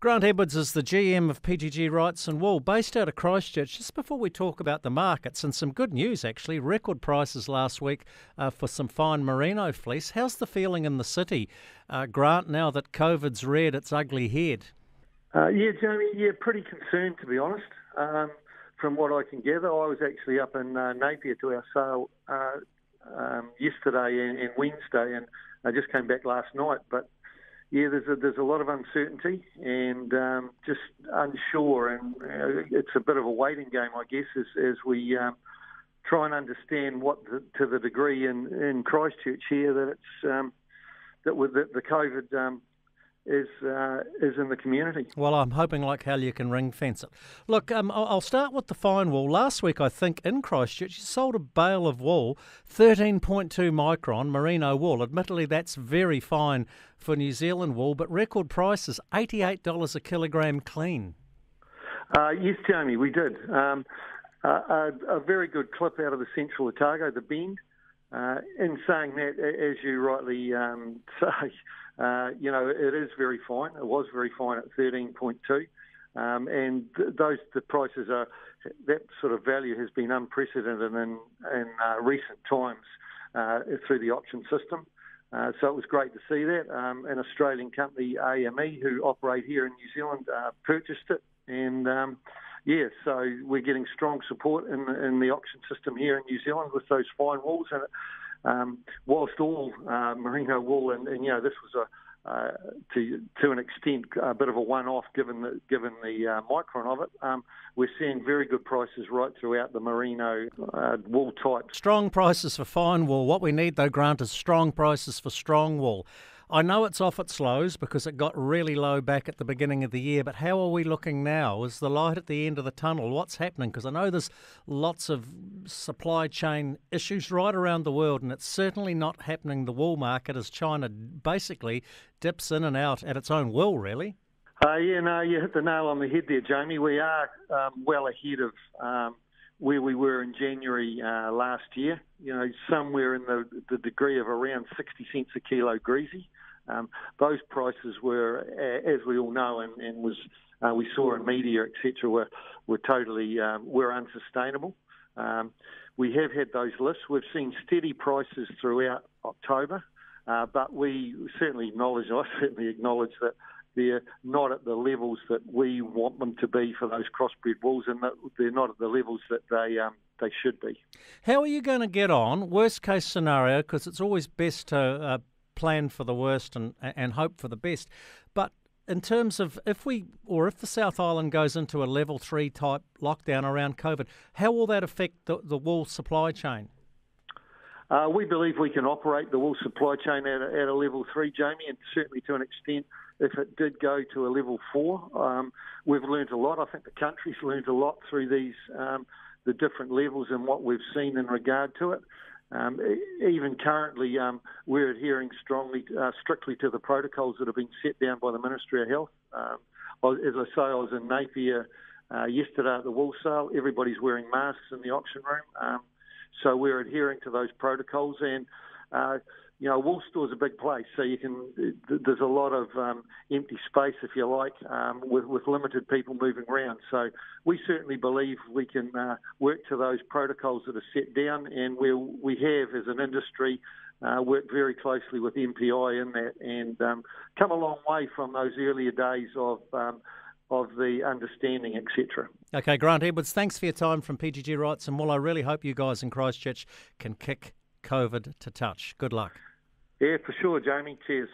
Grant Edwards is the GM of PGG Wrightson Wool, based out of Christchurch. Just before we talk about the markets and some good news, actually, record prices last week uh, for some fine merino fleece. How's the feeling in the city, uh, Grant? Now that COVID's reared its ugly head. Uh, yeah, Jamie. Yeah, pretty concerned to be honest. Um, from what I can gather, I was actually up in uh, Napier to our sale uh, um, yesterday and, and Wednesday, and I just came back last night. But yeah, there's a, there's a lot of uncertainty and um, just unsure, and uh, it's a bit of a waiting game, I guess, as, as we um, try and understand what the, to the degree in, in Christchurch here that it's um, that with the, the COVID um, is uh, is in the community. Well, I'm hoping like hell you can ring fence it. Look, um, I'll start with the fine wool. Last week, I think in Christchurch, you sold a bale of wool, 13.2 micron merino wool. Admittedly, that's very fine for New Zealand wool, but record prices $88 a kilogram clean. Uh, yes, Jamie, we did. Um, uh, a, a, very good clip out of the Central Otago, the Bend. Uh, in saying that, as you rightly um, say, uh, you know, it is very fine. It was very fine at 13.2. Um, and those the prices are that sort of value has been unprecedented in in uh, recent times uh, through the auction system. Uh, so it was great to see that. Um, an Australian company, AME, who operate here in New Zealand, uh, purchased it, and um, yeah, so we're getting strong support in, in the auction system here in New Zealand with those fine wools. And um, whilst all uh, merino wool, and, and, you know, this was a uh, to to an extent a bit of a one-off given the given the uh, micron of it. Um, we're seeing very good prices right throughout the merino uh, wool types. Strong prices for fine wool. What we need though, Grant, is strong prices for strong wool. I know it's off its lows because it got really low back at the beginning of the year, but how are we looking now? Is the light at the end of the tunnel? What's happening? Because I know there's lots of supply chain issues right around the world, and it's certainly not happening the wool market as China basically dips in and out at its own will, really. Uh, yeah, no, you hit the nail on the head there, Jamie. We are um, well ahead of um, where we were in January uh, last year. You know, somewhere in the, the degree of around 60 cents a kilo greasy. Um, those prices were, as we all know, and, and was uh, we saw in media, etc., were were totally um, were unsustainable. Um, we have had those lifts. We've seen steady prices throughout October, uh, but we certainly acknowledge, I certainly acknowledge that they're not at the levels that we want them to be for those crossbred wools, and that they're not at the levels that they um, they should be. How are you going to get on? Worst case scenario, because it's always best to uh, plan for the worst and and hope for the best. But in terms of if we or if the South Island goes into a level three type lockdown around COVID, how will that affect the, the wool supply chain? Uh, we believe we can operate the wool supply chain at a, at a level three, Jamie, and certainly to an extent if it did go to a level four. Um, we've learned a lot. I think the country's learned a lot through these um, the different levels and what we've seen in regard to it. Um, even currently, um, we're adhering strongly, uh, strictly to the protocols that have been set down by the Ministry of Health. Um, as I say, I was in Napier uh, yesterday at the wool sale. Everybody's wearing masks in the auction room, um, so we're adhering to those protocols. And uh, you know, Wool Store's a big place, so you can. There's a lot of um, empty space, if you like, um, with with limited people moving around. So we certainly believe we can uh, work to those protocols that are set down, and we we have as an industry. Uh, worked very closely with MPI in that, and um, come a long way from those earlier days of um, of the understanding, etc. Okay, Grant Edwards, thanks for your time from PGG Wrightson Wool. I really hope you guys in Christchurch can kick COVID to touch. Good luck. Yeah, for sure, Jamie. Cheers.